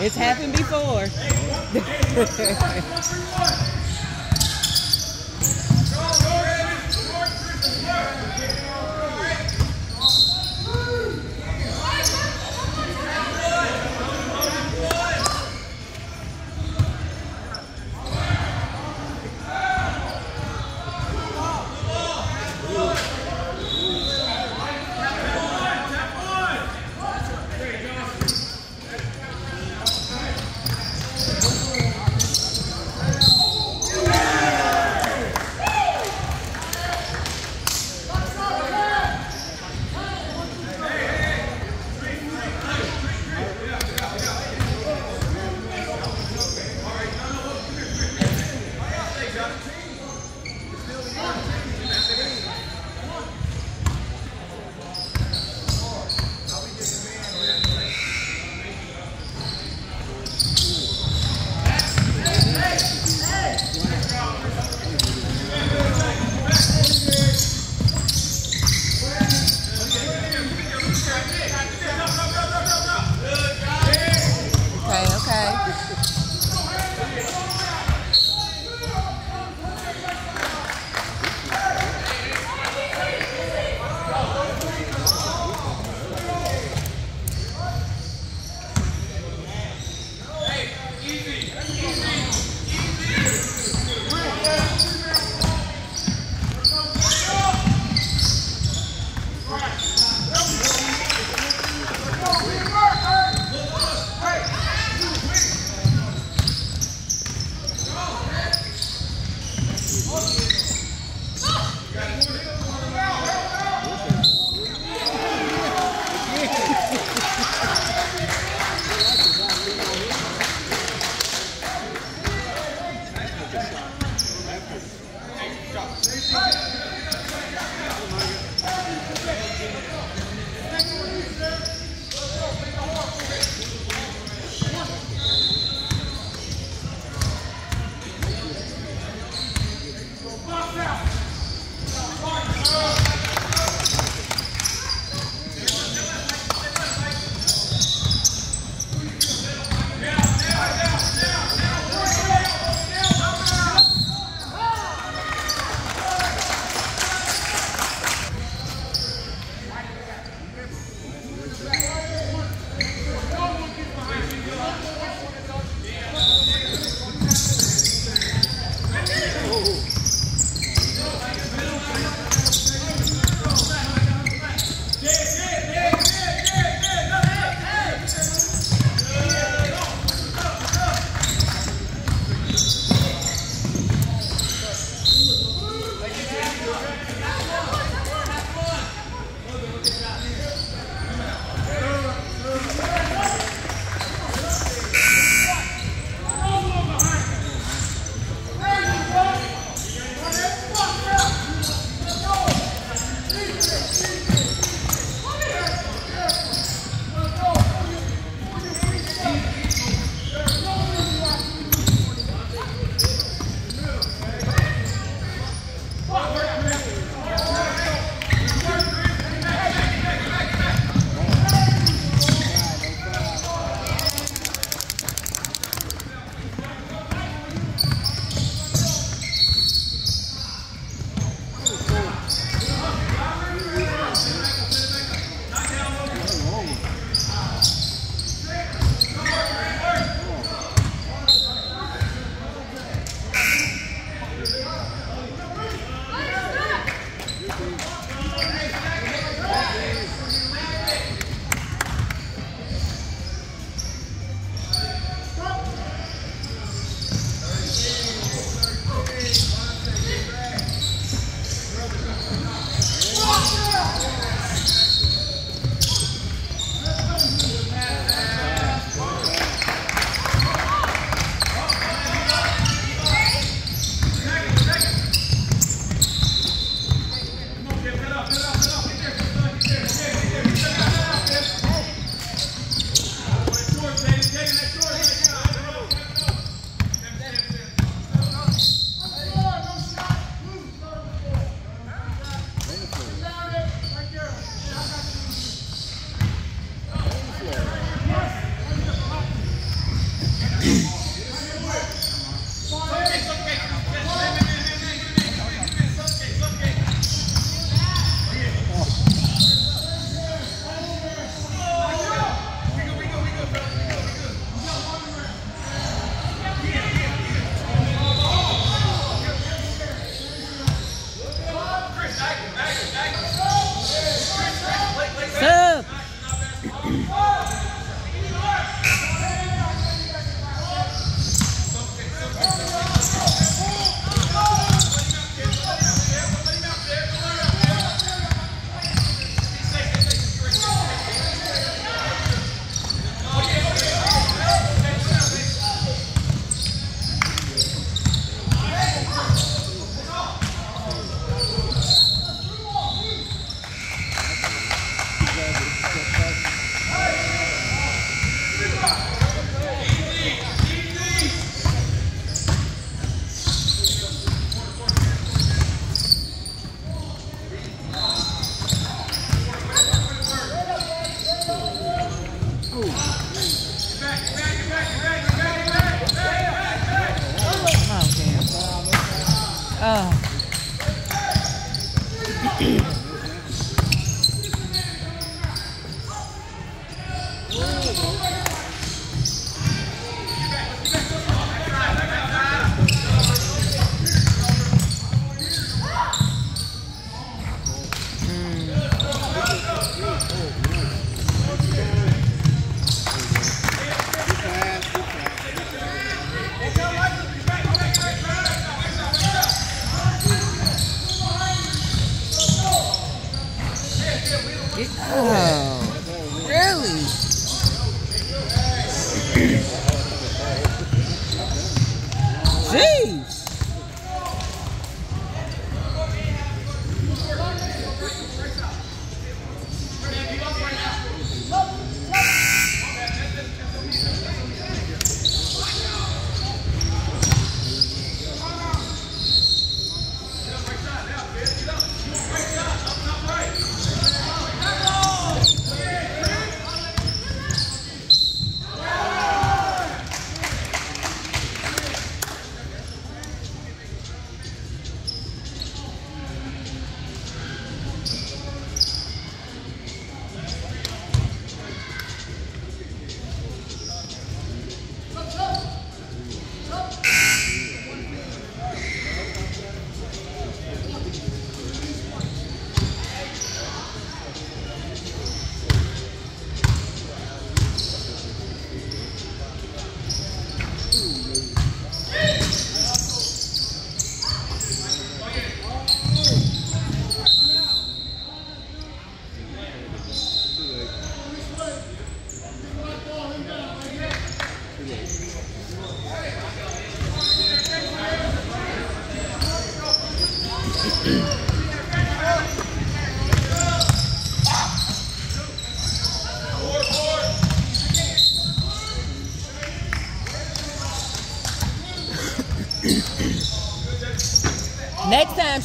it's happened before.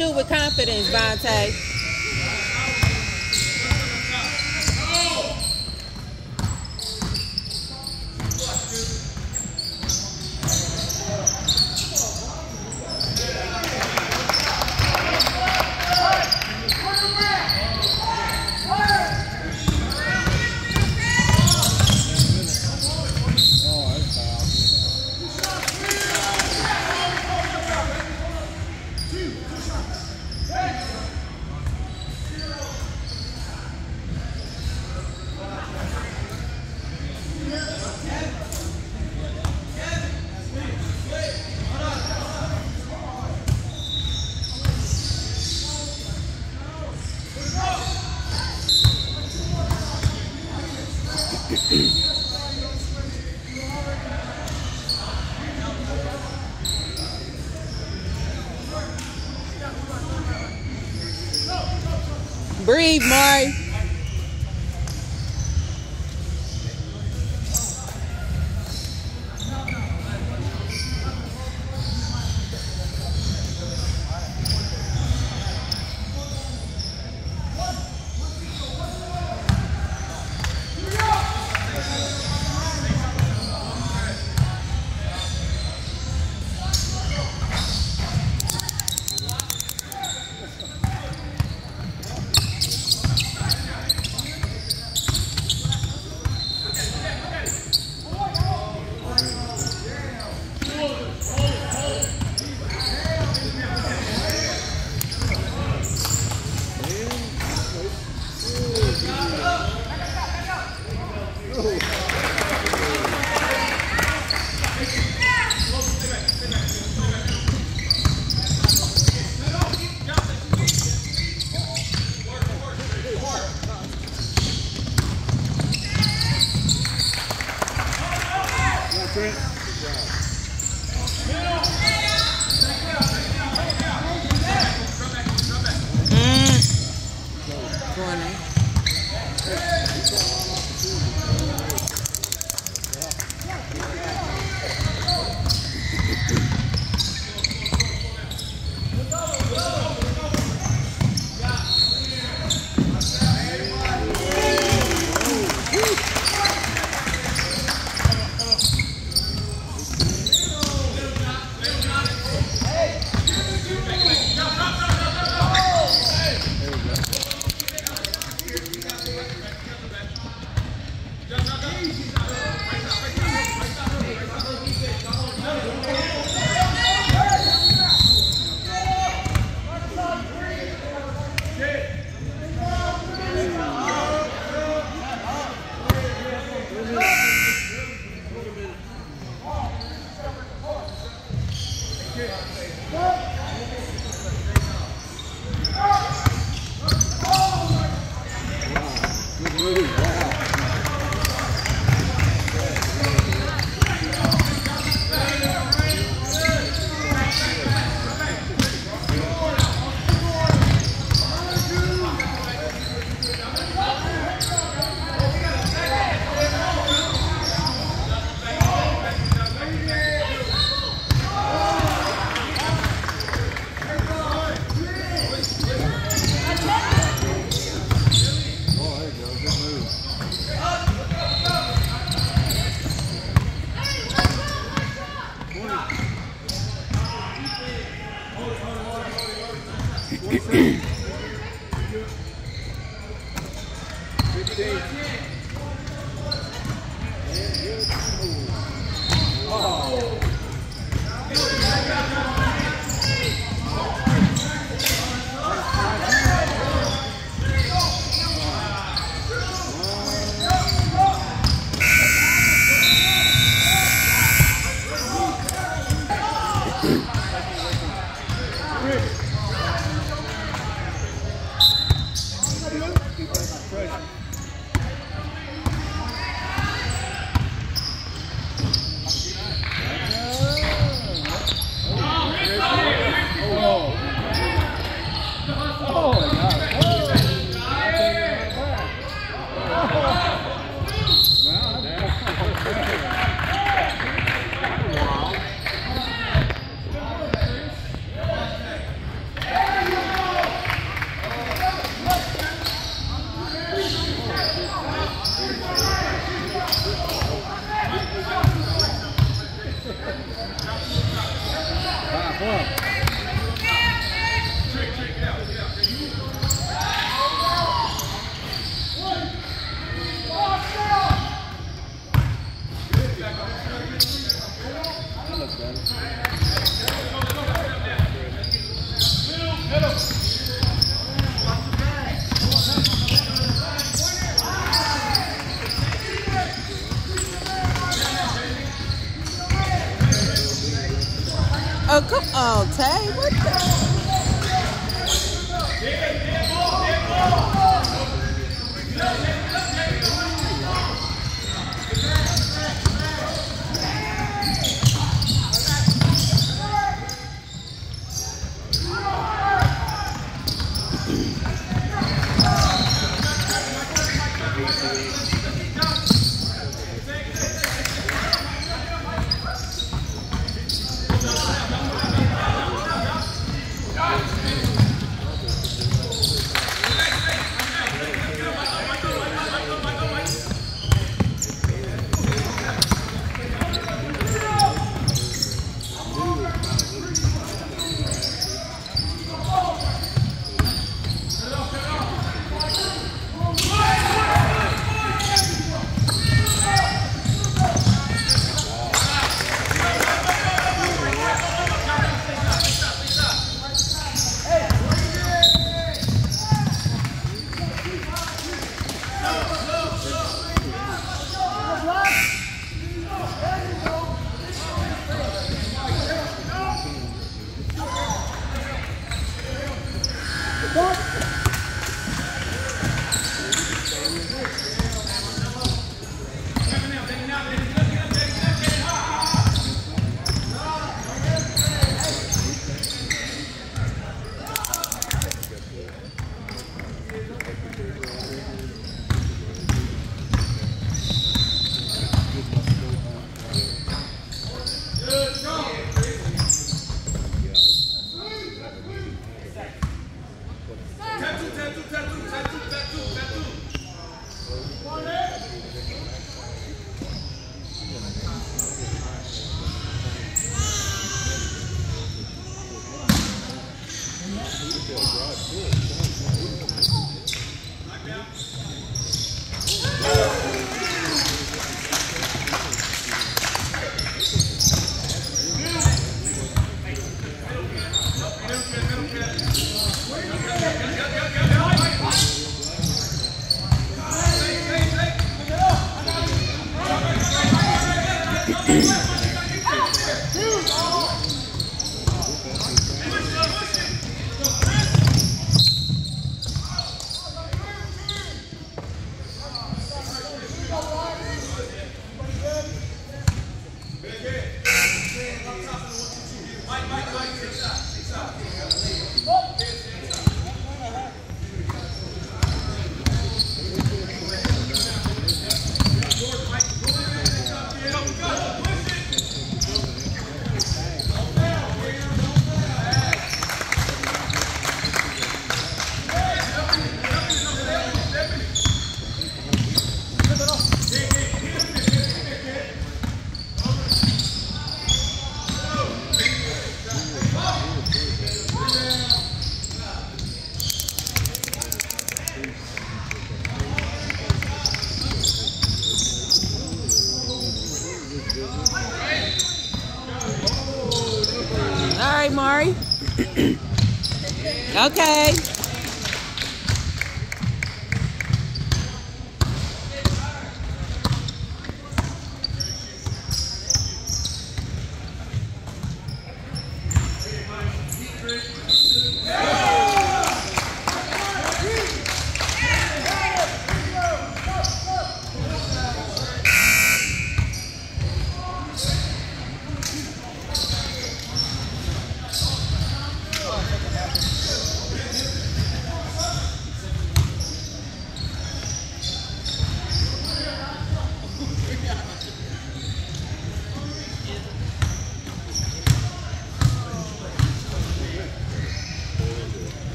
Shoot with confidence, Vontae. Oh, come on, Tay. What the?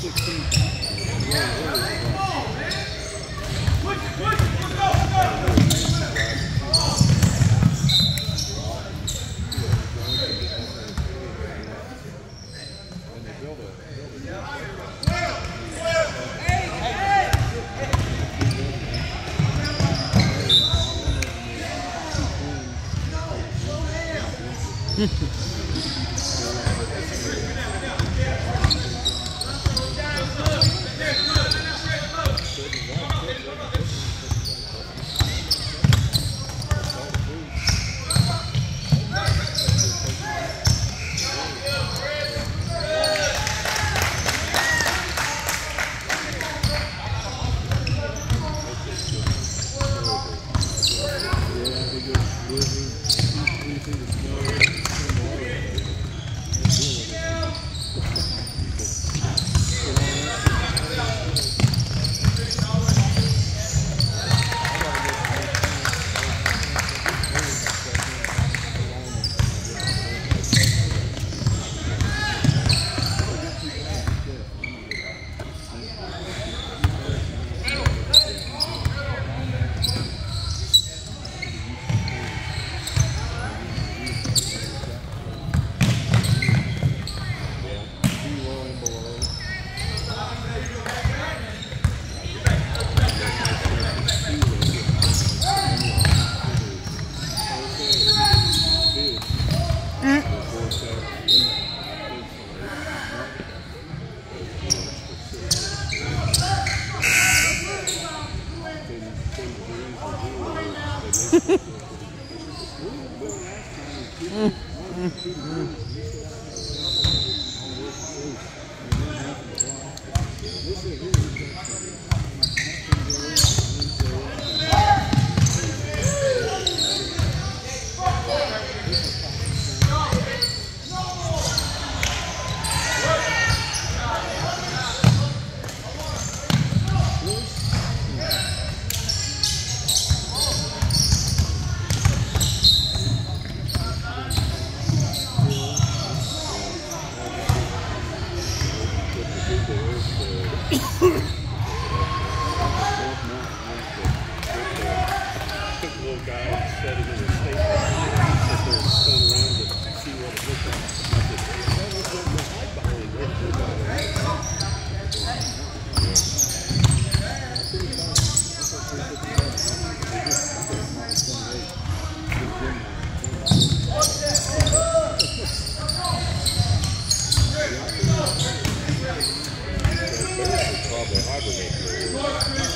16,000. guy said in his statement that they're going around to see what it looked like. That was what was like it. Probably hibernate.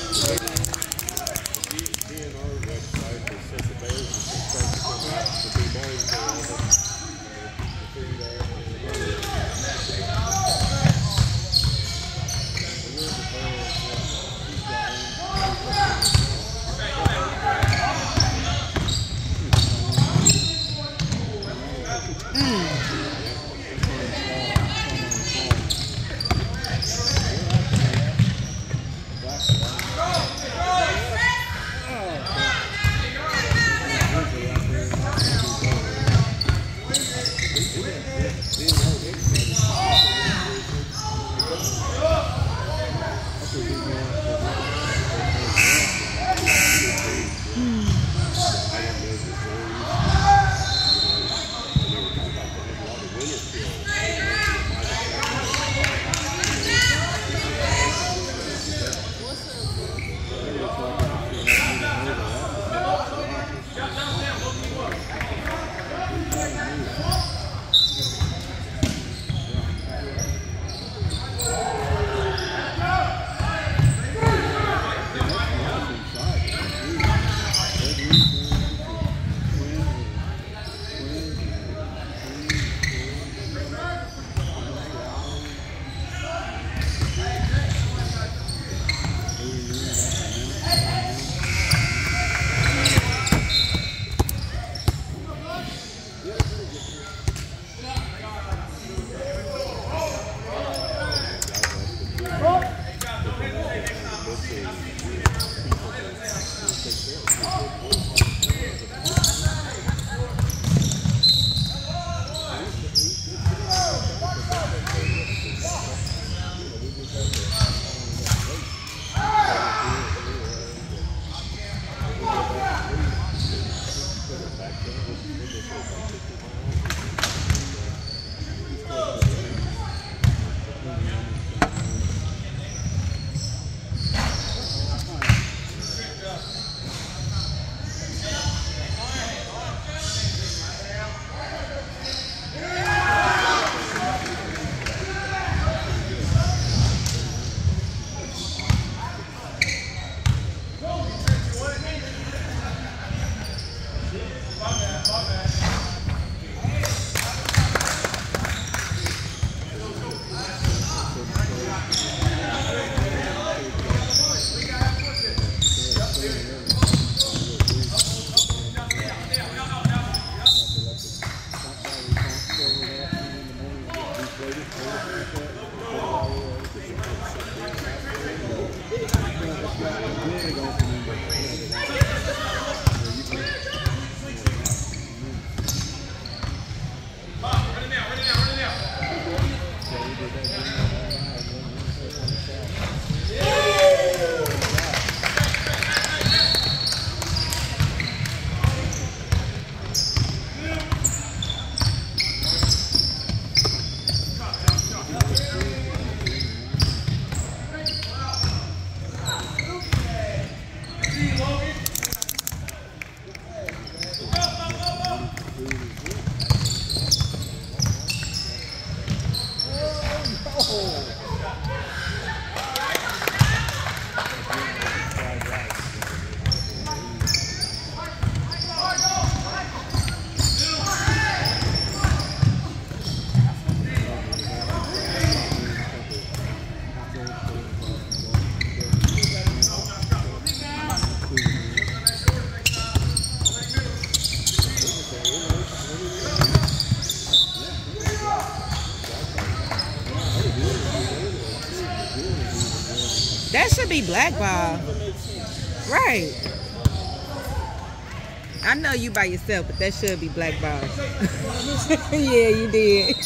by yourself, but that should be black bars. yeah, you did.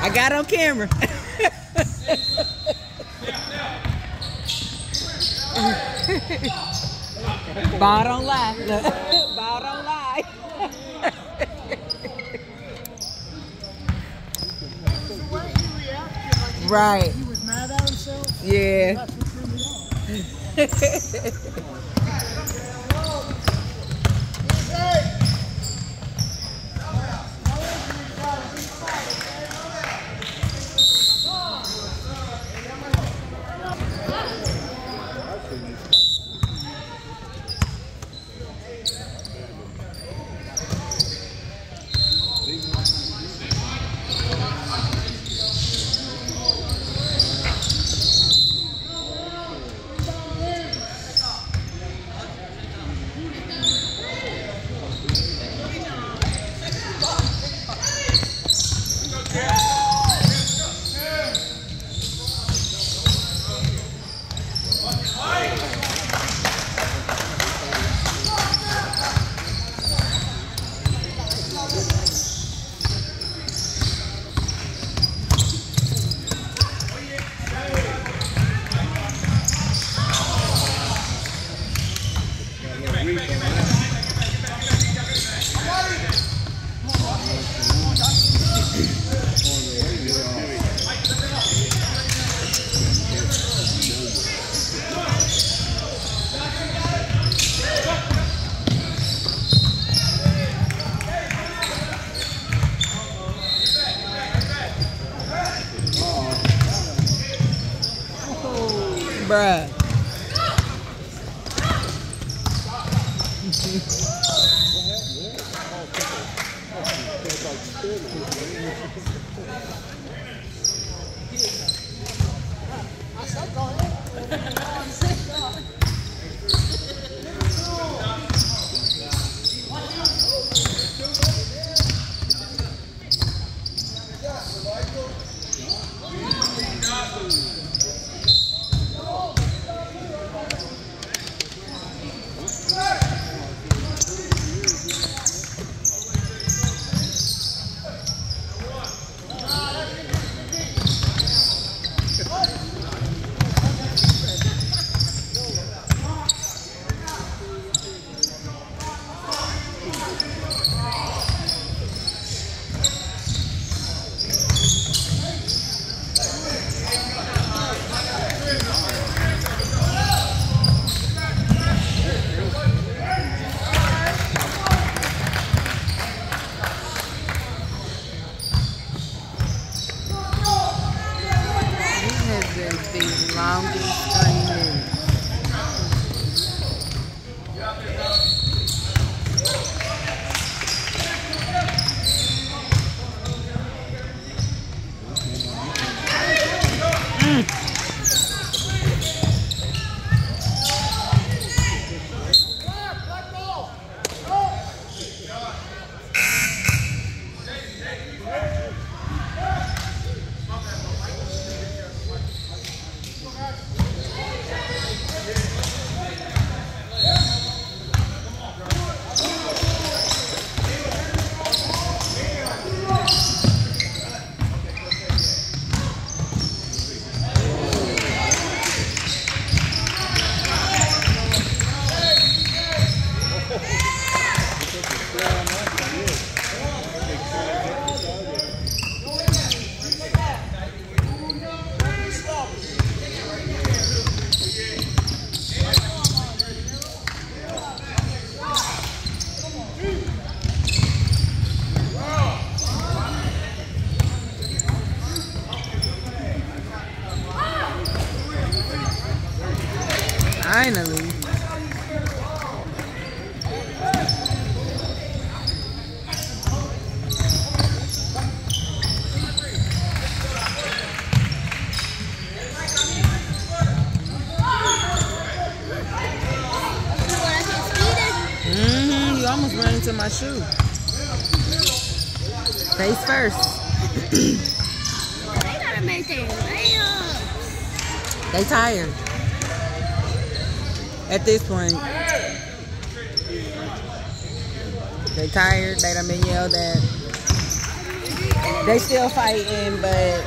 I got on camera. Bar don't lie. Bar don't lie. right. He was mad at himself. Yeah. Bruh. At this point. They tired. They done been yelled at. They still fighting, but.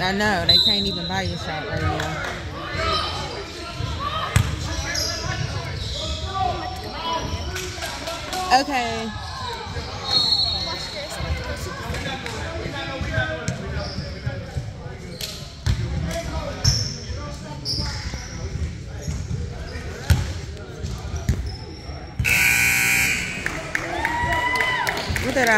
I know they can't even buy your shot right now. Okay.